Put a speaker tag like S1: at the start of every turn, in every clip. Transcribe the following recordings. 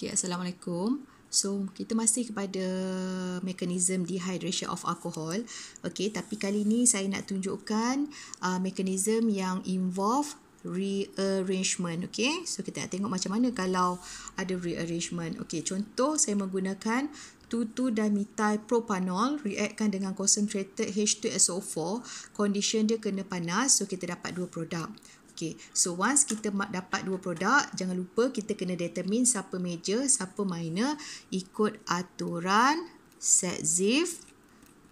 S1: Okay, Assalamualaikum. So, kita masih kepada mekanisme dehydration of alcohol. Okay, tapi kali ni saya nak tunjukkan uh, mekanisme yang involve rearrangement. Okay, so kita nak tengok macam mana kalau ada rearrangement. Okay, contoh saya menggunakan 2,2 dimethyl propanol reactkan dengan concentrated H2SO4. Condition dia kena panas, so kita dapat dua produk. Okay, so once kita dapat dua produk, jangan lupa kita kena determine siapa major, siapa minor ikut aturan set Zipf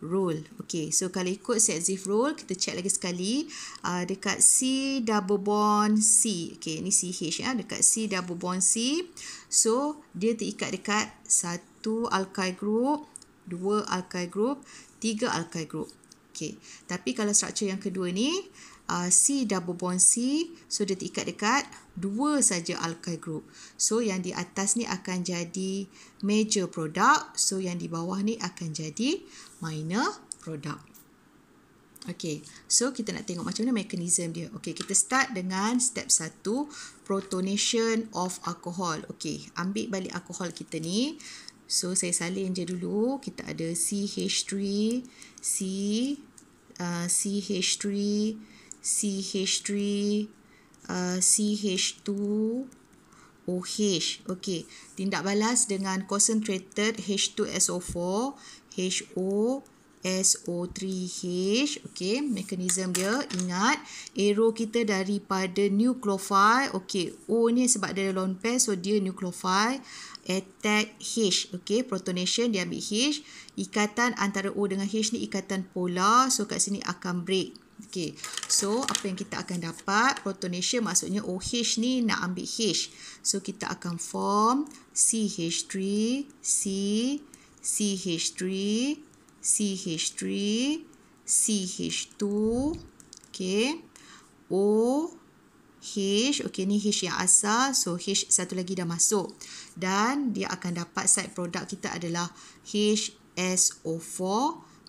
S1: rule. Okay, so kalau ikut set Zipf rule, kita check lagi sekali uh, dekat C double bond C. Okay, ni CH ya, dekat C double bond C. So, dia terikat dekat satu alkyl group, dua alkyl group, tiga alkyl group. Okay, tapi kalau struktur yang kedua ni, uh, C double bond C so dia terikat dekat dua saja alkyl group so yang di atas ni akan jadi major product so yang di bawah ni akan jadi minor product Okay, so kita nak tengok macam mana mekanisme dia. Okay, kita start dengan step 1, protonation of alcohol. Okay, ambil balik alkohol kita ni. So, saya salin je dulu. Kita ada CH3, C, uh, CH3, CH3, uh, CH2, OH. Okey, tindak balas dengan concentrated H2SO4, HO, SO3H. Okey, mekanisme dia ingat arrow kita daripada nucleophile. Okey, O ni sebab dia lone pair so dia nucleophile attack H. Okey, protonation dia ambil H. Ikatan antara O dengan H ni ikatan polar so kat sini akan break. Okay, so apa yang kita akan dapat? Protonation maksudnya OH ni nak ambil H. So kita akan form CH3, C, CH3, CH3, CH2, okay, O, H, okay ni H yang asal, so H satu lagi dah masuk. Dan dia akan dapat side product kita adalah HSO4,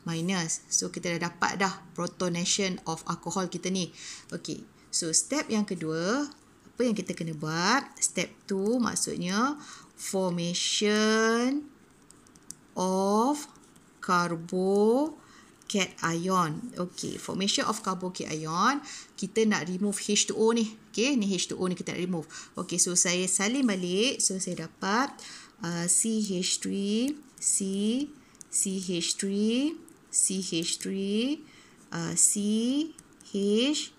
S1: minus. So kita dah dapat dah protonation of alcohol kita ni. Okay. So step yang kedua, apa yang kita kena buat? Step 2 maksudnya formation of carbo cation. Okay, formation of carbo cation, kita nak remove H2O ni. Okay, ni H2O ni kita nak remove. Okay, so saya salin balik. So saya dapat uh, CH3, C, CH3, CH3, uh, C, H,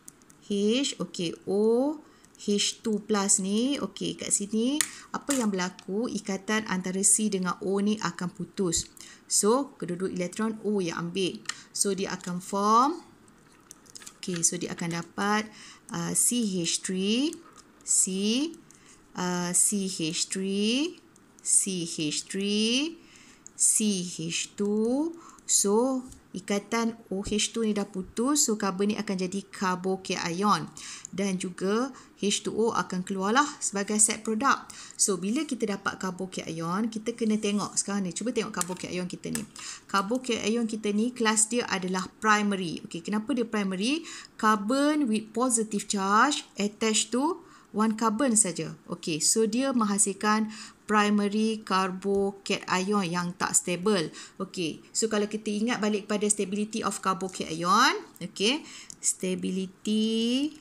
S1: H, okay, O, H2 plus ni, okay, kat sini, apa yang berlaku, ikatan antara C dengan O ni akan putus. So, kedua-dua elektron O yang ambil. So, dia akan form, okay, so dia akan dapat uh, CH3, C, uh, CH3, CH3, CH2, So, ikatan OH2 ni dah putus. So, karbon ni akan jadi carbocation. Dan juga H2O akan keluarlah sebagai set product. So, bila kita dapat carbocation, kita kena tengok sekarang ni. Cuba tengok carbocation kita ni. Carbocation kita ni, kelas dia adalah primary. Okay, kenapa dia primary? Carbon with positive charge attached to one carbon saja. Okay, so dia menghasilkan primary carbocation yang tak stable. Okay, so kalau kita ingat balik pada stability of carbocation, okay, stability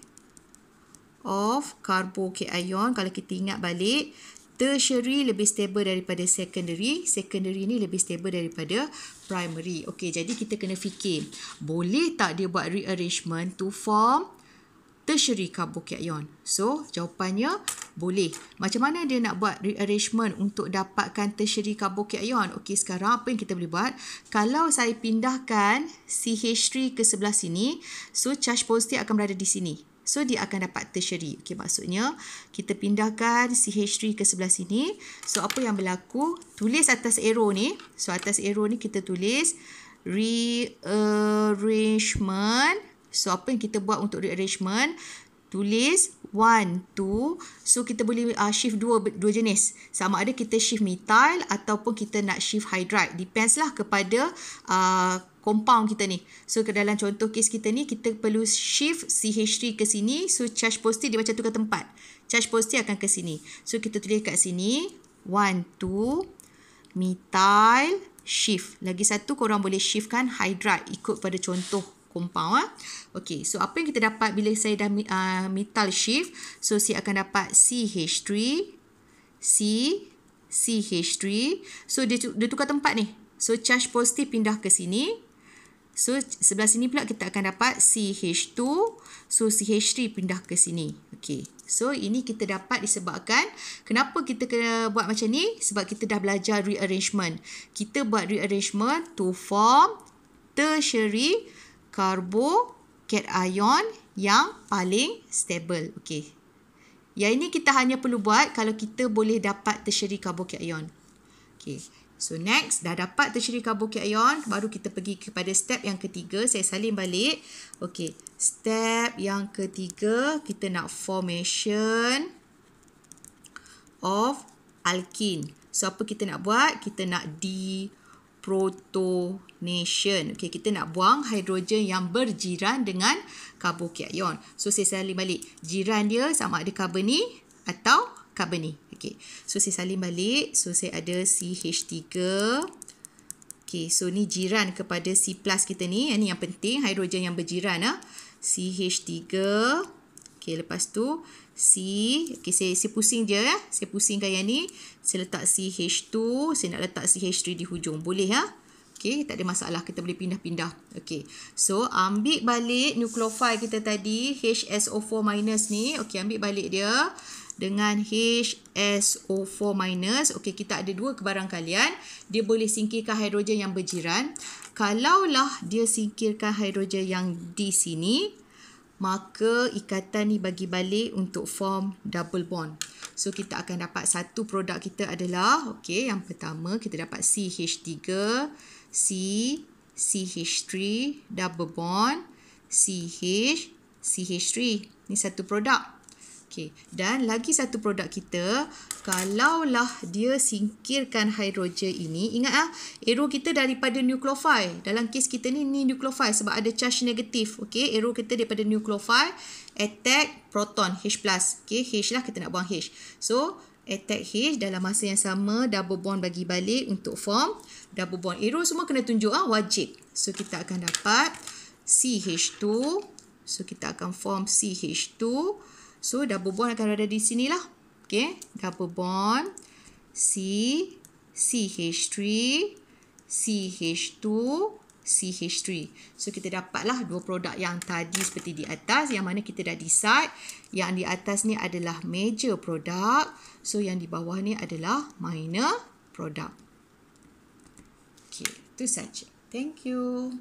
S1: of carbocation, kalau kita ingat balik, tertiary lebih stable daripada secondary, secondary ni lebih stable daripada primary. Okay, jadi kita kena fikir, boleh tak dia buat rearrangement to form tertiary carbocation? So, jawapannya boleh. Macam mana dia nak buat rearrangement untuk dapatkan tertiary carbocation? Okey, sekarang apa yang kita boleh buat? Kalau saya pindahkan CH3 ke sebelah sini, so charge positif akan berada di sini. So, dia akan dapat tertiary. Okey, maksudnya kita pindahkan CH3 ke sebelah sini. So, apa yang berlaku? Tulis atas arrow ni. So, atas arrow ni kita tulis rearrangement. So, apa yang kita buat untuk rearrangement? tulis 1 2 so kita boleh uh, shift dua dua jenis. Sama ada kita shift methyl ataupun kita nak shift hydride. Depends lah kepada uh, compound kita ni. So ke dalam contoh kes kita ni kita perlu shift CH3 ke sini. So charge positif dia macam tukar tempat. Charge positif akan ke sini. So kita tulis kat sini. One, two, methyl shift. Lagi satu korang boleh shiftkan hydride ikut pada contoh compound. Ha? Okay, so apa yang kita dapat bila saya dah uh, methyl shift? So, saya akan dapat CH3, C, CH3. So, dia, dia tukar tempat ni. So, charge positif pindah ke sini. So, sebelah sini pula kita akan dapat CH2. So, CH3 pindah ke sini. Okay. So, ini kita dapat disebabkan kenapa kita kena buat macam ni? Sebab kita dah belajar rearrangement. Kita buat rearrangement to form tertiary carbocation yang paling stable. Okay. Yang ini kita hanya perlu buat kalau kita boleh dapat tertiary carbocation. Okay. So next, dah dapat tertiary carbocation, baru kita pergi kepada step yang ketiga. Saya salin balik. Okay, step yang ketiga, kita nak formation of alkene. So apa kita nak buat? Kita nak deprotonation. Okay, kita nak buang hidrogen yang berjiran dengan carbocation. So saya salin balik. Jiran dia sama ada carbon ni atau carbon ni. Okay. So, saya salin balik. So, saya ada CH3. Okay. So, ni jiran kepada C kita ni. Ini yang penting. Hidrogen yang berjiran. Ha? CH3. Okay. Lepas tu, C. Okay. Saya, saya pusing je. Ya? Saya pusingkan yang ni. Saya letak CH2. Saya nak letak CH3 di hujung. Boleh ya? Okay, tak ada masalah. Kita boleh pindah-pindah. Okay. So, ambil balik nukleofil kita tadi. HSO4 minus ni. Okay, ambil balik dia dengan HSO4 minus. Okey, kita ada dua kebarangkalian. Dia boleh singkirkan hidrogen yang berjiran. Kalaulah dia singkirkan hidrogen yang di sini, maka ikatan ni bagi balik untuk form double bond. So, kita akan dapat satu produk kita adalah, okey, yang pertama kita dapat CH3, C, CH3, double bond, CH, CH3. Ini satu produk. Okey, dan lagi satu produk kita, kalaulah dia singkirkan hidrogen ini, ingat ah, arrow kita daripada nucleophile. Dalam kes kita ni ni nucleophile sebab ada charge negatif. Okey, arrow kita daripada nucleophile attack proton H+. Okey, H lah kita nak buang H. So, attack H dalam masa yang sama double bond bagi balik untuk form double bond. Arrow semua kena tunjuk ah wajib. So kita akan dapat CH2. So kita akan form CH2. So double bond akan ada di sini lah. Okay. Double bond. C. CH3. CH2. CH3. So kita dapatlah dua produk yang tadi seperti di atas. Yang mana kita dah decide. Yang di atas ni adalah major product. So yang di bawah ni adalah minor product. Okay. Itu saja. Thank you.